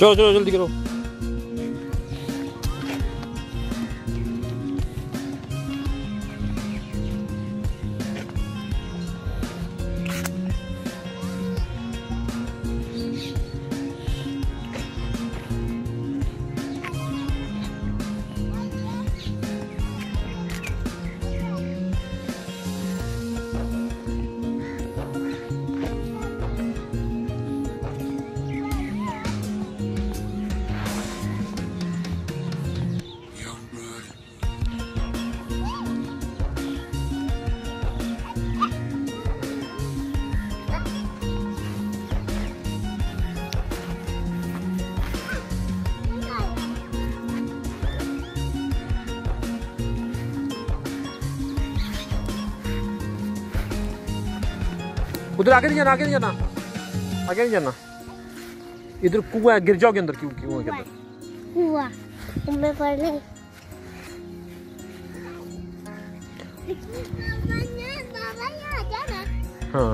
चलो चलो जल्दी करो उधर आगे नहीं जाना आगे नहीं जाना। आगे नहीं जाना। इधर कुआ है गिर जाओगे अंदर क्यों कुआँ के अंदर? हुआ मैं पढ़ने हाँ।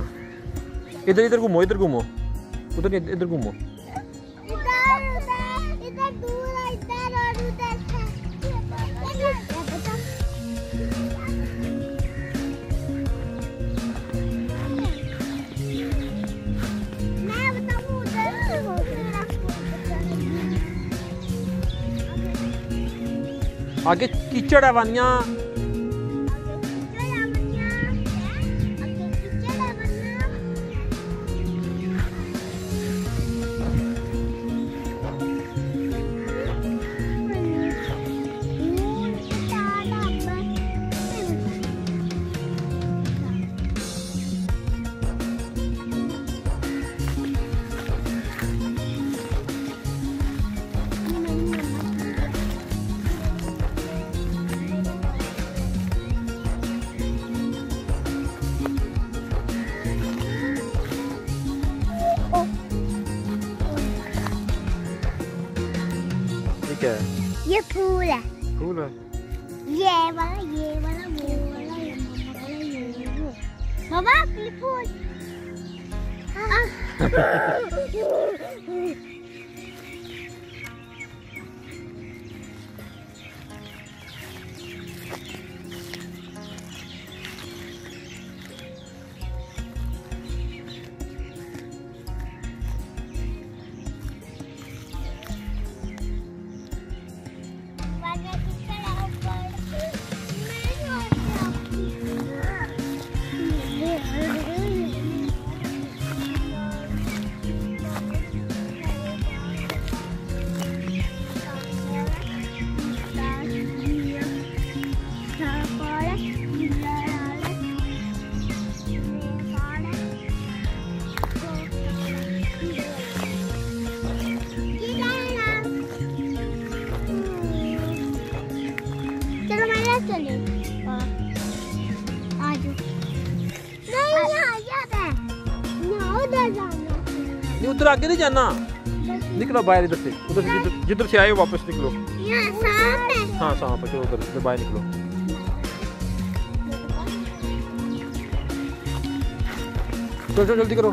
इधर इधर घूमो इधर घूमो। उधर इधर घूमो। आगे कीचड़ है है ये फूल है फूल है ये वाला ये वाला वो वाला ये वाला ये वो बाबा ये फूल हाँ। चलो। आज नहीं यहाँ है यहाँ उधर जाना। नहीं उधर आगे नहीं जाना। निकलो बाहर इधर से। उधर से जिधर जिधर से आए हो वापस निकलो। है हाँ सांप है चलो उधर से बाहर निकलो। चलो चलो जल्दी करो।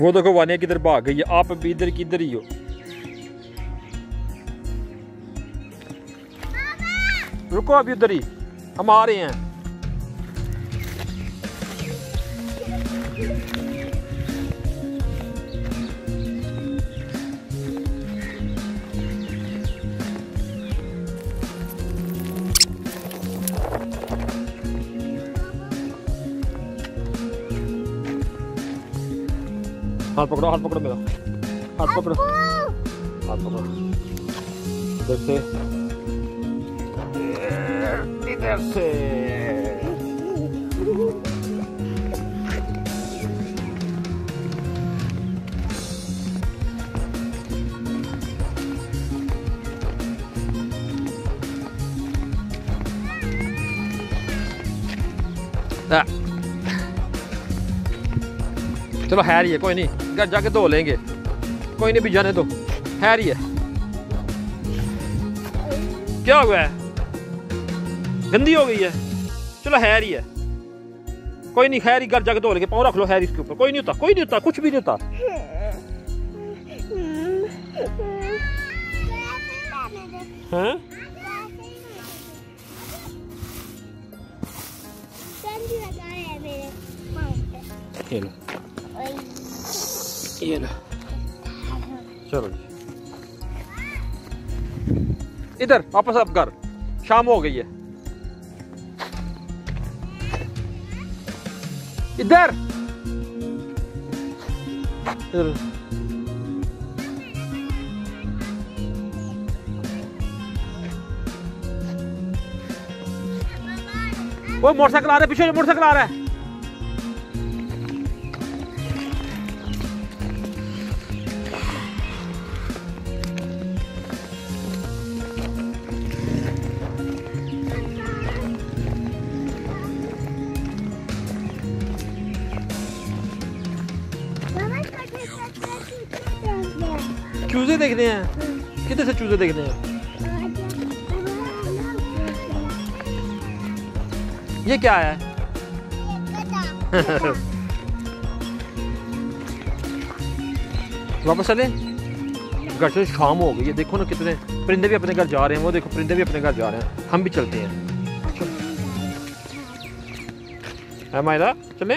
वो देखो वानिया किधर भाग गई है आप भी इधर किधर ही हो? रुको अभी उधर ही, हम आ रहे हैं। हाथ पकड़ो हाथ पकड़ो मेरा हाथ पकड़ो हाथ पकड़ो इधर से इधर से आ। चलो है ही है, कोई नहीं। घर जाके धो लेंगे। कोई नहीं, भी जाने दो। खैर ही है। क्या हुआ है? गंदी हो गई है। चलो हैर ही है। कोई नहीं खैर ही घर जाके धो लेंगे। पाँव रख लो हैर इसके ऊपर। कोई नहीं होता, कोई नहीं होता, कुछ भी नहीं होता। हैं? ये लो ये चलो इधर, वापस अब घर। शाम हो गई है। इधर। इधर। वो मोटरसाइकिल आ रहा है, पीछे मोटरसाइकिल आ रहा है। चूजे देखने हैं? कितने से चूजे देखने हैं? ये क्या है? वापस चले? घर से शाम हो गई है देखो ना कितने। परिंदे भी अपने घर जा रहे हैं वो देखो परिंदे भी अपने घर जा रहे हैं। हम भी चलते हैं। है मायरा चले?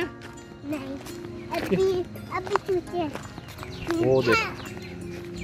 अभी अभी चूचे वो देख।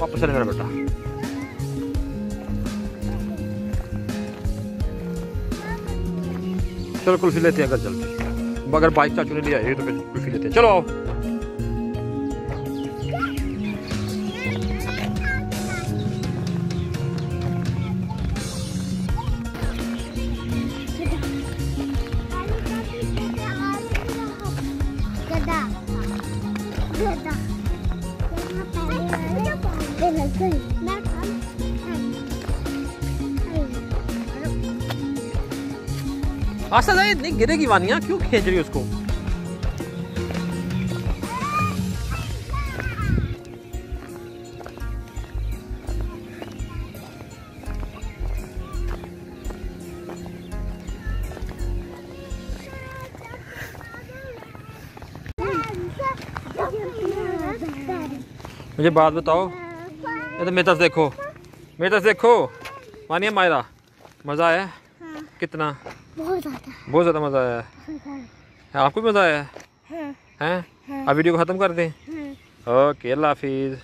वापस चले बेटा। चलो कुल्फी लेते हैं घर चल अगर बाइक चाचू ने लिया है तो फिर कुल्फी लेते हैं। चलो आओ। गधा आस्ता जाए नहीं गिरेगी वानिया क्यों खींच रही उसको? मुझे बात बताओ। ये तो मेरी तरफ़ देखो। मेरी तरफ़ देखो। मानिए मायरा मज़ा आया? कितना? बहुत ज़्यादा। बहुत ज़्यादा मज़ा आया। है आपको भी मज़ा आया? हाँ। हैं? अब वीडियो को ख़त्म कर दें? हाँ। ओके अल्लाह हाफिज़।